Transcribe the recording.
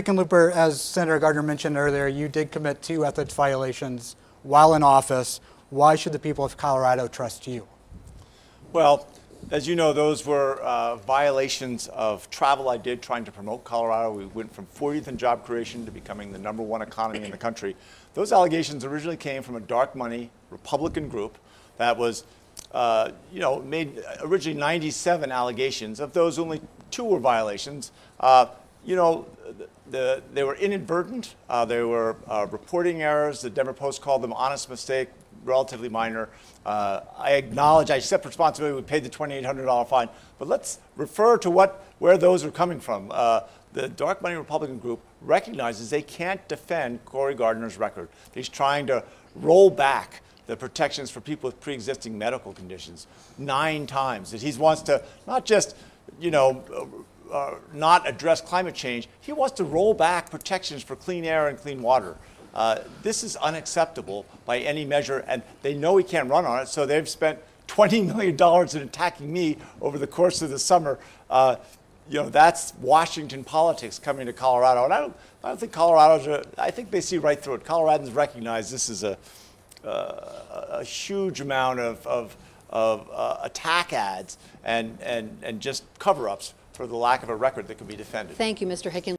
Hickenlooper, as Senator Gardner mentioned earlier, you did commit two ethics violations while in office. Why should the people of Colorado trust you? Well, as you know, those were uh, violations of travel I did trying to promote Colorado. We went from 40th in job creation to becoming the number one economy in the country. Those allegations originally came from a dark money Republican group that was, uh, you know, made originally 97 allegations. Of those, only two were violations. Uh, you know, the, they were inadvertent. Uh, they were uh, reporting errors. The Denver Post called them honest mistake, relatively minor. Uh, I acknowledge, I accept responsibility. We paid the $2,800 fine, but let's refer to what where those are coming from. Uh, the dark money Republican group recognizes they can't defend Cory Gardner's record. He's trying to roll back the protections for people with pre-existing medical conditions nine times. That he wants to not just, you know, uh, not address climate change. He wants to roll back protections for clean air and clean water. Uh, this is unacceptable by any measure, and they know he can't run on it, so they've spent $20 million in attacking me over the course of the summer. Uh, you know, that's Washington politics coming to Colorado. And I don't, I don't think Colorado's, a, I think they see right through it. Coloradans recognize this is a, uh, a huge amount of, of, of uh, attack ads and, and, and just cover ups for the lack of a record that can be defended. Thank you, Mr. Hicken.